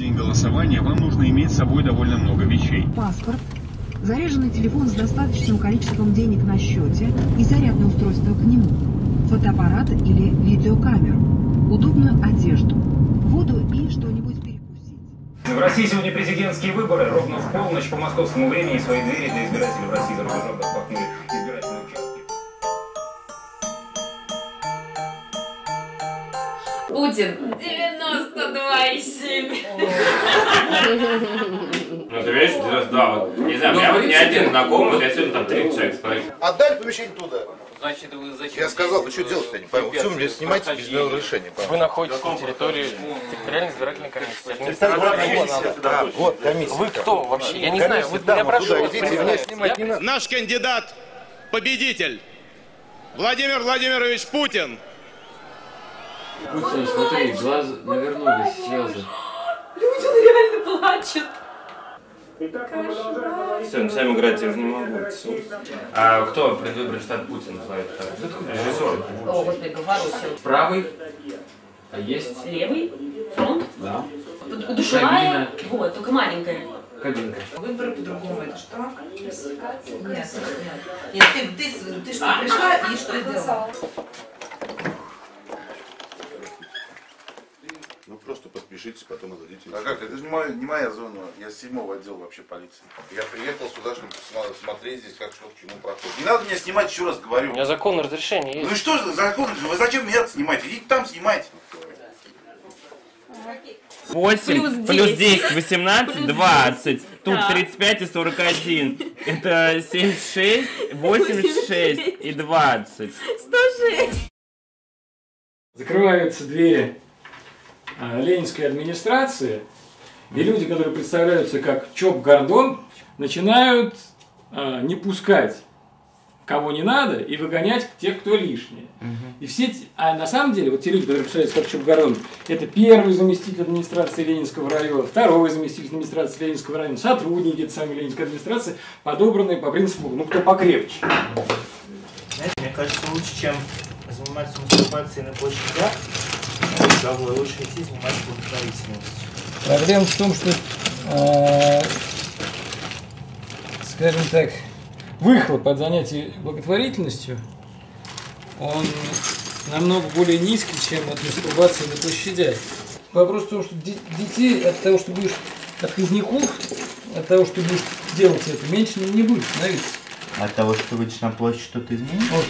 день голосования вам нужно иметь с собой довольно много вещей. паспорт, заряженный телефон с достаточным количеством денег на счете и зарядное устройство к нему, фотоаппарат или видеокамеру, удобную одежду, воду и что-нибудь перекусить. В России сегодня президентские выборы. Ровно в полночь по московскому времени свои двери для избирателей в России за рубежом распахнули избирательные участки. Путин 92,7. Ну, ты видишь, да, вот, не знаю, у меня вот не один знакомый, вот я сегодня там 30 человек спросил. Отдали помещение туда. Значит, вы зачем? Я сказал, вы что делать-то, не пойму. Почему мне снимать без моего разрешения? Вы находитесь на территории территориальной избирательной комиссии. Вот, комиссия. Вы кто вообще? Я не знаю, вы меня прошу. Наш кандидат, победитель, Владимир Владимирович Путин. Путин, смотри, глаза навернулись слезы. Люди, он реально плачет. Все, сами играть я уже не могу. А кто предвыборный штат Путина знает? Режиссер. О, господи, говорю все. Правый, а есть Левый, фронт, да, душевая, вот, только маленькая. кабинка. Выборы по-другому, это что? Нет, нет. Нет, ты, ты, ты что, пришла и что сделала? Ну просто подпишитесь, потом отдадите. А как? Это же не моя, не моя зона. Я с седьмого отдела вообще полиции. Я приехал сюда, чтобы смотреть здесь, как что к чему проходит. Не надо меня снимать, еще раз говорю. У меня законное разрешение Ну есть. и что за закон? Вы зачем меня снимаете? Идите там снимайте. 8 Плюс плюс 10. 10, 18, Плюс 20. Тут Да. 35 и 41. Это 76, 86 и 20. 106. Закрываются двери ленинской администрации, и люди, которые представляются как Чоп Гордон, начинают а, не пускать кого не надо и выгонять тех, кто лишние. И все, а на самом деле, вот те люди, которые представляются как Чоп Гордон, это первый заместитель администрации Ленинского района, второй заместитель администрации Ленинского района, сотрудники этой самой Ленинской администрации, подобранные по принципу, ну кто покрепче. Знаете, мне кажется, лучше, чем заниматься мастурбацией на площадях, лучше идти заниматься благотворительностью. Проблема в том, что, э, скажем так, выхлоп от занятий благотворительностью, он намного более низкий, чем от мастурбации на площадях. Вопрос в том, что де- детей от того, что будешь отказников, от того, что будешь делать это, меньше не, будет становиться. От того, что выйдешь на площадь, что-то изменится? Вот.